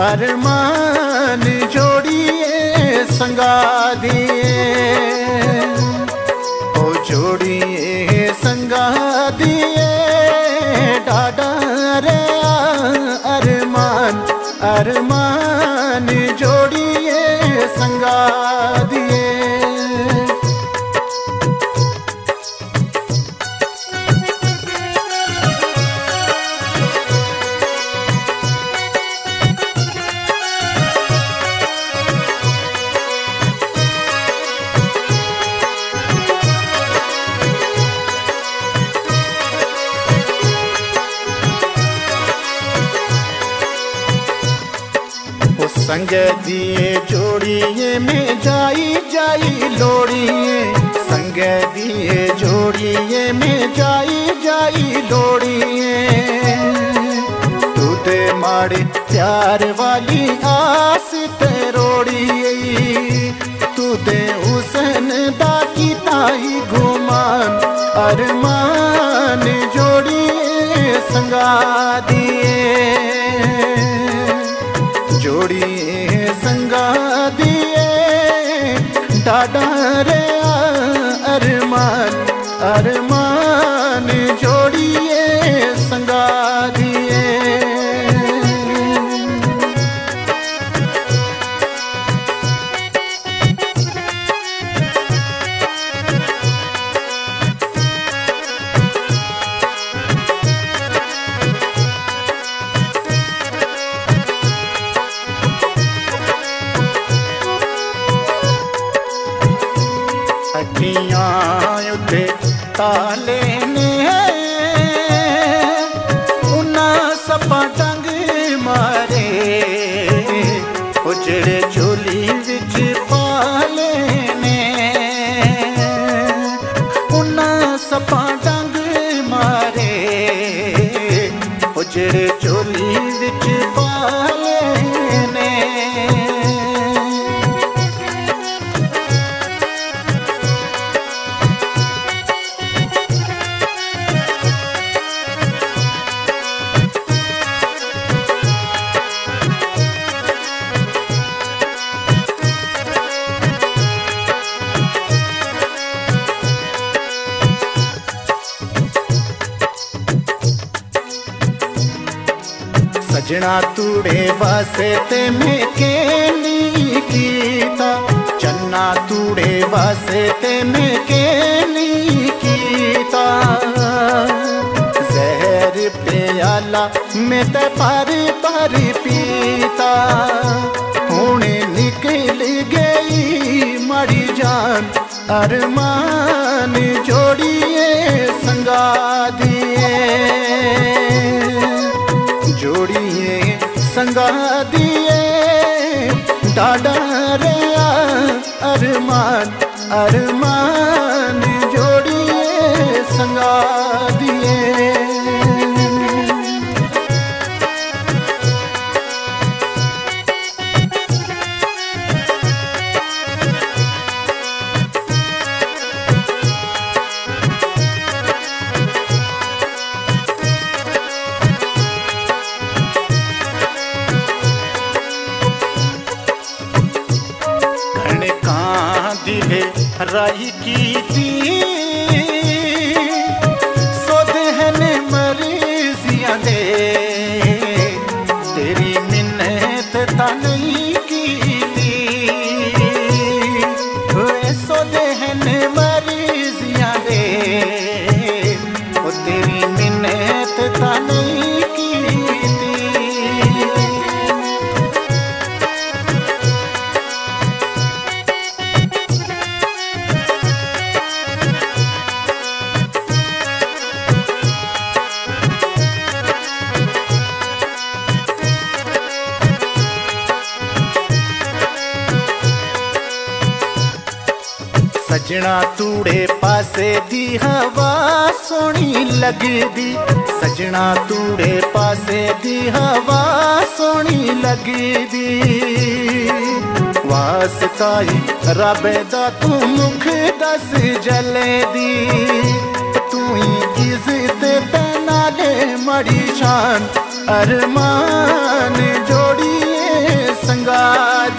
अरमान अरमान जोड़िए संगा दिए ओ जोड़िए संगा दिए डाडा रे अरमान अरमान जोड़िए संगा संग दिए जोड़िए में जाई जाई लोड़िए संग दिए जोड़िए में जाई जाई लोड़िए दे माड़े प्यार वाली आस ते रोड़िए तू दे हुसन दा की ताई घुमान, अरमान जोड़िए संगा दिए सखियाँ उठे ताले जिणा तुड़े वासे ते में केनी कीता चन्ना तुड़े वासे ते में केनी कीता जहर प्याला में ते पर पर पीता। हुने निकल गई मारी जान, अरमान जोड़िए, संगा दिए। संगा दिए डाडा रे अरमान अरमान राई की पी सजना तूड़े पासे दी, हवा सोनी लगदी। सजना तूड़े पासे दी, हवा सोनी लगदी। वासताई रब दा, तू मुख दस जले दी। तू ही इज़्ज़त पहना दे मड़ी शान अरमान जोड़िए संगा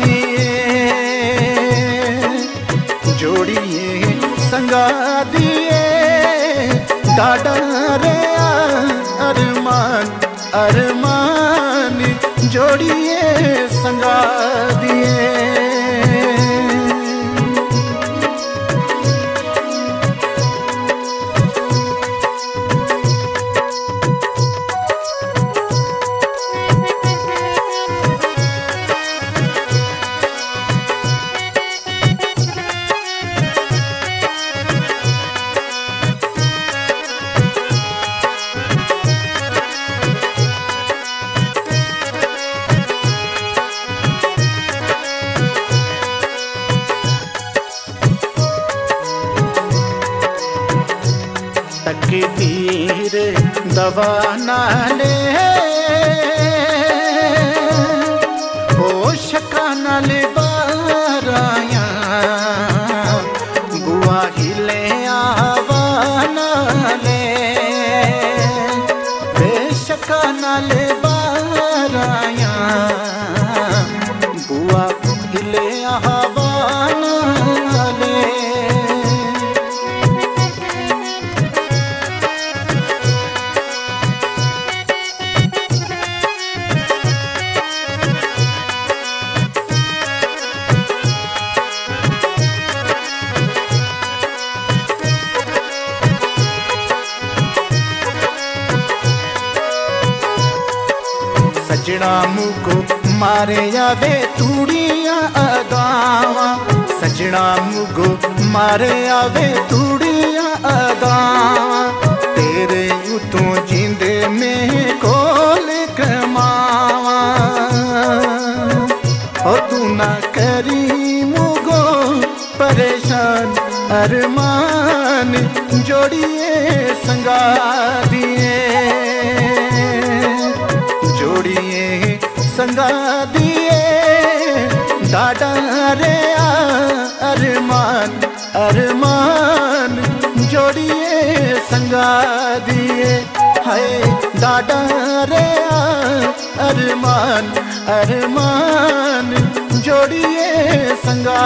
दी। संगा दिए डाडा रे अरमान अरमान जोड़िए दवा नाले सजना मुको मारे आवे तूड़िया अदावा सजना मुगो मारे आवे तूड़िया अदावा तेरे उतों जिंदे में कोल कमावा तू ना करी मुगो परेशान, अरमान जोड़िए संगा दिए। दिए डाडा रे अरमान अरमान जोड़िए संगा दिए हाय डाडा रे अरमान अरमान जोड़िए संगा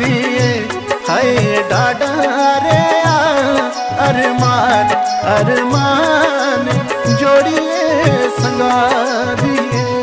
दिए हाय डाडा रे अरमान अरमान जोड़िए संगा दिए